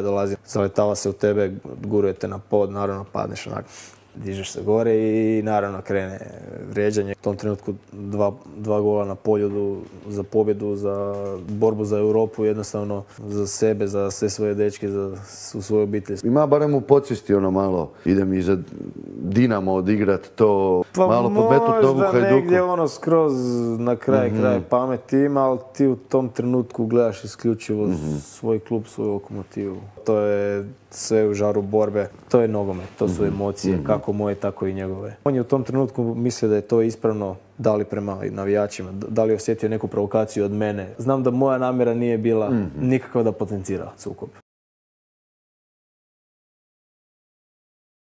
dolazi, zaletava se u tebe, guruje te na pod, naravno padneš onak dižeš se gore i naravno krene vrijeđanje. U tom trenutku dva, dva gola na poljudu za pobjedu, za borbu za Europu, jednostavno za sebe, za sve svoje dečke, za u svoju obitelj. Ima barem u podsvijesti ono malo, idem i za Dinamo odigrat to, Pa malo podmetnut nogu možda negdje Hajduku. ono skroz na kraj Mhm. kraj pameti ima, ali ti u tom trenutku gledaš isključivo Mhm. svoj klub, svoju lokomotivu. To je sve u žaru borbe. To je nogomet, to Mhm. su emocije, kako moje, tako i njegove. On je u tom trenutku mislio da je to ispravno, da li prema navijačima, da li je osjetio neku provokaciju od mene. Znam da moja namjera nije bila Mhm. nikakva da potencira sukob.